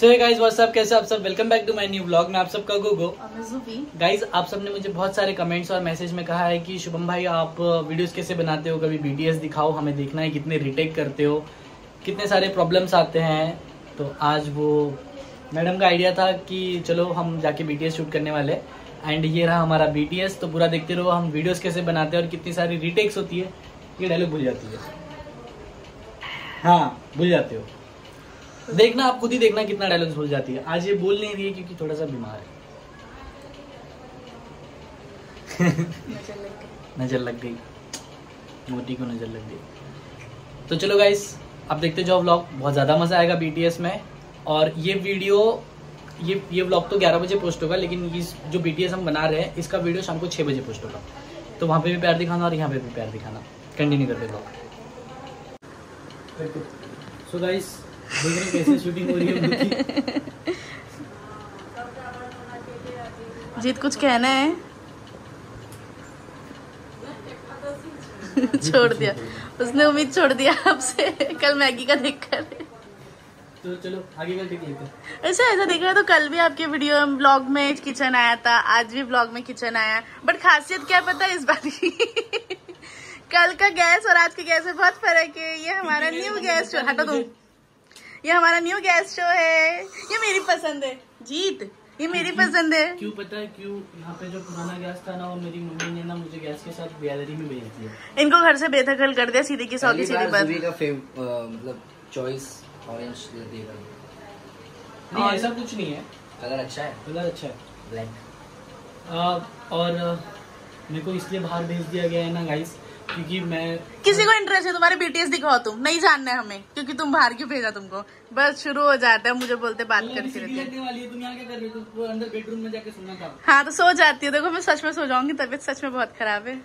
सो hey guys what's कैसे आप सब? Welcome back to my new vlog में आप सबका गोगो गाइस आप सबने मुझे बहुत सारे कमेंट्स और मैसेज में कहा है कि शुभम भाई आप वीडियोस कैसे बनाते हो? कभी बीटीएस दिखाओ हमें देखना है कितने रिटेक करते हो कितने सारे प्रॉब्लम्स आते हैं। तो आज वो मैडम का आइडिया था कि चलो हम जाके बीटीएस शूट करने वाले एंड ये रहा हमारा बीटीएस तो पूरा देखते रहो हम वीडियोस कैसे बनाते हैं और कितनी सारी रिटेक्स होती है। ये डायलॉग भूल जाती है। हाँ भूल जाते हो। देखना आप खुद ही देखना कितना डायलॉग्स भूल जाती है। आज ये बोल नहीं रही है क्योंकि थोड़ा सा बीमार है। नज़र लग गई। मोटी को नज़र लग गई। तो चलो गाइस आप देखते जाओ व्लॉग बहुत ज़्यादा मज़ा आएगा बीटीएस में। और ये वीडियो ये ये व्लॉग तो 11 बजे पोस्ट होगा लेकिन इस जो बीटीएस हम बना रहे हैं इसका वीडियो शाम को 6 बजे पोस्ट होगा। तो वहाँ पे भी प्यार दिखाना और यहाँ पे भी प्यार दिखाना। कंटिन्यू करते व्लॉग सो गाइस देख रहे कैसे शूटिंग हो रही है जीत कुछ कहना है? छोड़ दिया। उसने उम्मीद छोड़ दिया आपसे। कल मैगी का देखकर तो चलो आगे का टिक लेते हैं। ऐसा ऐसा देखा है तो कल भी आपके वीडियो ब्लॉग में किचन आया था। आज भी ब्लॉग में किचन आया। बट खासियत क्या पता इस बार की कल का गैस और आज के गैस में बहुत फ़र्क है। ये हमारा न्यू गैस हटो तुम ये हमारा न्यू गैस शो है। ये मेरी पसंद है। जीत ये मेरी पसंद है। क्यों पता है क्यों यहाँ पे जो पुराना गैस था ना वो मेरी मम्मी ने ना मुझे गैस के साथ बेदरी में भेज दिया। इनको घर से बेदखल कर दिया सीधी की सौ की सीधी बात। का फेव अ, मतलब चॉइस ऑरेंज देगा नहीं ऐसा कुछ नहीं है। कलर अच्छा है। कलर अच्छा है। ब्लैक और मेरे को इसलिए बाहर भेज दिया गया है ना गाइस क्योंकि मैं किसी को इंटरेस्ट है तुम्हारे बीटीएस दिखाओ तुम। नहीं जानना है हमें क्योंकि तुम बाहर क्यों भेजा तुमको? बस शुरू हो जाता है मुझे बोलते बात सीटी रहते हैं वाली है तुम यहाँ क्या कर रही हो? अंदर बेडरूम में जाके सोना था। हाँ तो सो जाती है। देखो मैं सच में सो जाऊँगी तबीयत सच में बहुत खराब है।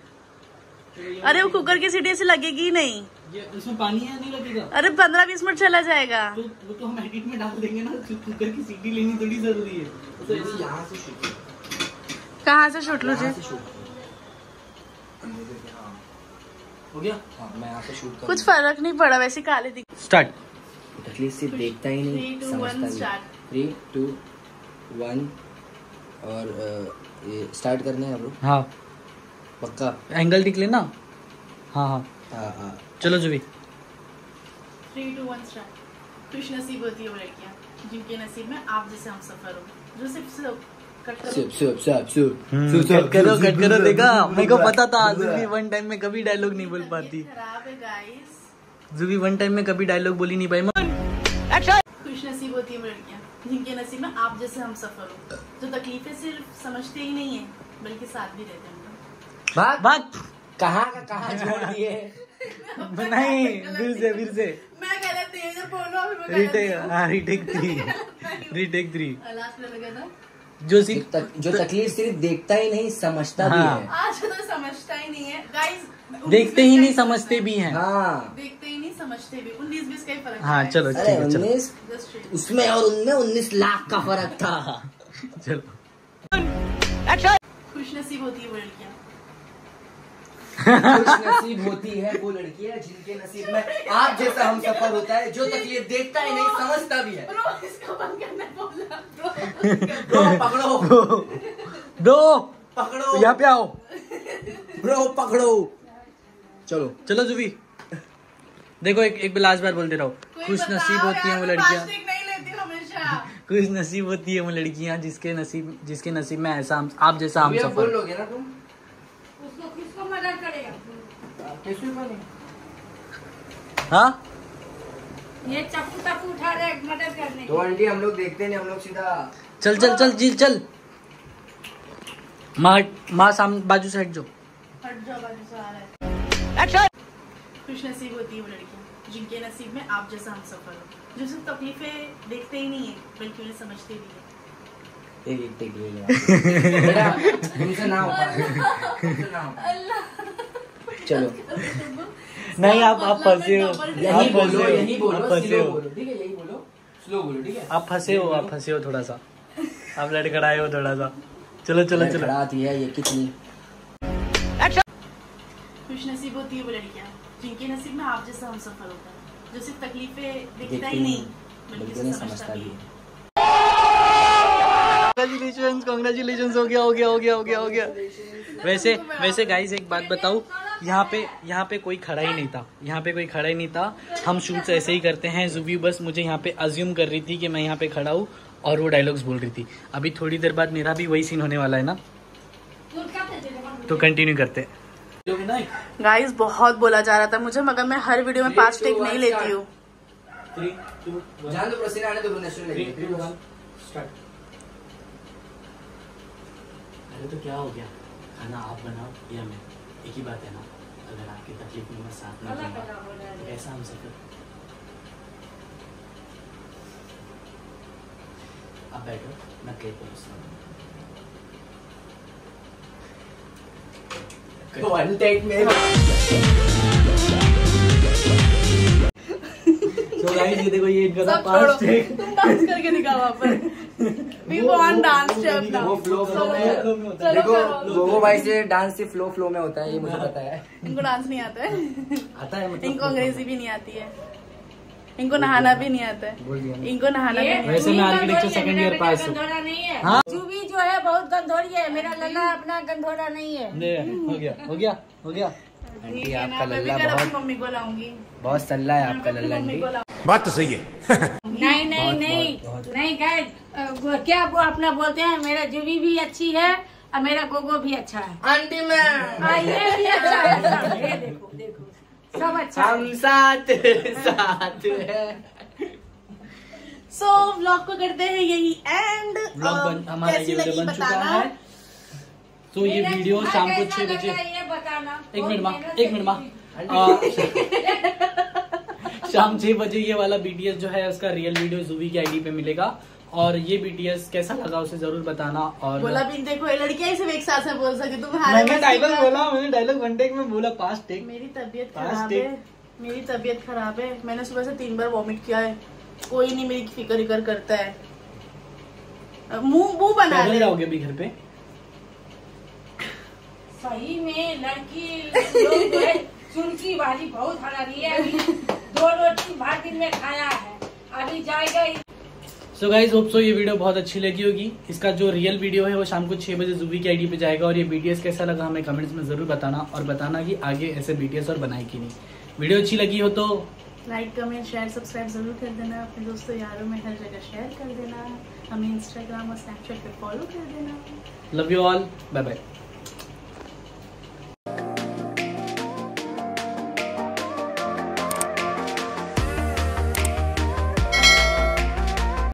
अरे वो कुकर की सीटी ऐसी लगेगी ही नहीं। ये इसमें पानी है नहीं लगेगा? अरे पंद्रह बीस मिनट चला जाएगा। तो वो तो हम एडिट में डाल देंगे ना तो कुकर की सीटी लेनी थोड़ी ज़रूरी है। तो यहाँ से शूट कहाँ से शूट लो जी हो गया? हाँ मैं यहाँ से शूट कुछ फ़र्क नहीं पड़ा वैसे काले दिख स्टार्ट से देखता ही नहीं Three, two, one, समझता नहीं थ्री टू वन और ये स्टार्ट करने हैं हम हाँ। पक्का? एंगल टिक लेना? हाँ हाँ। हाँ हाँ। चलो Jubi three two one start खुश नसीब होती है वो लड़कियाँ जिनके नसीब में आप जैसे हम सफ़र हो। जो सिर्फ़ कट सुप सुप सुप सुप कट हम्म, करो कट करो देखा मेरे को पता था जुबी वन टाइम में कभी डायलॉग नहीं बोल पाती। खराब जुबी वन टाइम में कभी डायलॉग बोली नहीं पाई खुश नसीब होती है लड़कियाँ। जिनके नसीब में आप जैसे हम सफ़र हो। जो तकलीफें सिर्फ़ समझते ही नहीं है बल्कि साथ भी रहते हैं भाग। बात कहाँ का कहाँ छोड़ दिए? नहीं फिर से फिर से। मैं गलत नहीं बोलो retake retake three. Retake three last में लगा था जो सिर्फ़ तक, जो तकलीफ़ सिर्फ़ देखता ही नहीं समझता हाँ। भी है। आज तो समझता ही नहीं है। गाइस देखते ही नहीं समझते भी है। हैं। हाँ देखते ही नहीं समझते भी। उन्नीस बीस का ही फ़र्क हाँ चलो ठीक है चलो। उन्नीस उसमें और उनमें उन्नीस लाख का फ़र्क था। चलो। खुश नसीब होती है वो लड़कियाँ खुश नसीब होती है वो लड़कियाँ जिनके नसीब में आप जैसा हम सफ़र होता है जो तकलीफ़ देखता ही नहीं समझता भी है। ब्रो बोला। ब्रो पकड़ो। दो पकड़ो। यहाँ पे आओ। ब्रो पकड़ो। चलो। चलो जुबी। देखो एक एक लास्ट बार बोलते रहो। कोई खुश नसीब होती है वो लड़कियाँ लड़कियाँ। plastic नहीं लेती हूँ हमेशा। खुश नसीब होती है वो लड़कियाँ जिसके नसीब जिसके नसीब में ऐसा आप जैसा हम बोल सफ़र लोगे ना तुम उसको किसको मदद करेगा कैसे बोले हाँ? ये चप्पू टप्पू उठा रहे मदद करने। तो आंटी हम लोग देखते नहीं हम लोग सीधा चल चल चल जील चल। माँ माँ साम बाजू से हट जाओ हट जाओ बाजू से आ रहा है। खुश नसीब होती है वो लड़कियाँ जिनके नसीब में आप जैसा हम सफ़र हो। जो सिर्फ़ तकलीफें देखते ही नहीं है बल्कि उन्हें समझते भी है। एक एक टेक ले ले बेटा ना हो हो पाएगा। चलो। नहीं आप आप फंसे हो। यही बोलो यही बोलो आप फंसे हो। ठीक है? यही बोलो। स्लो बोलो ठीक है? आप फंसे हो आप फंसे हो थोड़ा सा। आप लड़खड़ाए हो थोड़ा सा। चलो चलो चलो। थी है ये कितनी। खुश नसीब होती है वो लड़कियाँ जिनके नसीब में आप जैसा हम सफ़र होता है जो सिर्फ़ तकलीफें देखता ही नहीं नहीं, बल्कि समझता भी भी है। कॉन्ग्रेचुलेशन कॉन्ग्रेचुलेशन हो गया हो गया हो गया हो गया। हो गया वैसे वैसे गाइस एक बात बताऊँ। यहाँ पे यहाँ पे कोई खड़ा ही नहीं था। यहाँ पे कोई खड़ा ही नहीं था। हम शूट्स ऐसे ही करते हैं। जुबी बस मुझे यहाँ पे अज्यूम कर रही थी कि मैं यहाँ पे खड़ा हूँ और वो डायलॉग्स बोल रही थी। अभी थोड़ी देर बाद मेरा भी वही सीन होने वाला है ना? तो कंटिन्यू करते गाइस बहुत बोला जा रहा था मुझे मगर मैं हर वीडियो में पाँच टेक नहीं लेती हूँ। जान दो पसीना आने दो वरना सुन लेंगे। अरे तो क्या हो गया? खाना आप बनाओ या मैं? एक ही बात है ना अगर आपकी तकलीफ़ में मैं साथ नहीं दूँगा तो कैसा हम सफ़र अब बैठो मैं प्लेट परोसता हूँ। वन टेक में तो गाइस ये देखो ये इनका था पाँच टेक तुम डांस करके दिखाओ वहाँ पर। वी वांट डांस स्टेप वो फ्लो फ्लो में देखो। गोगो भाई से डांस से फ्लो फ्लो में होता है ये मुझे पता है। इनको डांस नहीं आता है। आता है मतलब इनको अंग्रेज़ी भी नहीं आती है। इनको नहाना भी नहीं आता है। इनको नहाना भी नहीं आता वैसे मैं आर्किटेक्चर सेकंड ईयर पास हूँ। हाँ। जूबी जो है बहुत गंधोरी है। मेरा लल्ला अपना गंधोरा नहीं है। ले, हो गया हो गया हो गया। आंटी आपका लल्ला बहुत मम्मी को लाऊँगी। बहुत सल्ला है आपका लल्ला आंटी बात तो सही है। नहीं नहीं नहीं। नहीं वो क्या वो अपना बोलते हैं मेरा जूबी भी अच्छी है और मेरा गोगो भी अच्छा है। आंटी मैं। हाँ, ये भी अच्छा है। ये देखो देखो। सब अच्छा हम साथ साथ है। सो व्लॉग को करते हैं यही एंड हमारा ये वीडियो बन चुका है। तो ये वीडियो शाम को छह बजे। है, बताना। एक मिनट माँ एक मिनट माँ। शाम छह बजे ये वाला बीटीएस जो है उसका रियल वीडियो जूवी की आईडी पे मिलेगा। और ये बीटीएस कैसा लगा उसे ज़रूर बताना और बोला भी देखो ये लड़कियाँ इसे एक साथ से बोल सकती तुम हारे मैंने डायलॉग बोला मैंने डायलॉग वन टेक में बोला पाँच टेक मेरी तबीयत खराब है मेरी तबीयत खराब है। मैंने सुबह से तीन बार वॉमिट किया है। कोई नहीं मेरी फ़िक्र इकर करता है। मुँह मुँह बना ले। जाओगे अभी घर पे? सही में लड़की लोग जो है चुनकी वाली बहुत हरारी है अभी। दो रोटी भात दिन में खाया है। अभी जाएगा सो गाइज़ होप सो ये वीडियो बहुत अच्छी लगी होगी। इसका जो रियल वीडियो है वो शाम को छह बजे जूवी की आईडी पे जाएगा और ये बीटीएस कैसा लगा हमें कमेंट्स में ज़रूर बताना और बताना कि आगे ऐसे बीटीएस और बनाए कि नहीं। वीडियो अच्छी लगी हो तो लाइक कमेंट शेयर सब्सक्राइब ज़रूर कर देना। अपने दोस्तों यारों में हर जगह शेयर कर देना। हमें इंस्टाग्राम और स्नैपचैट पे फॉलो कर देना। Love you all bye bye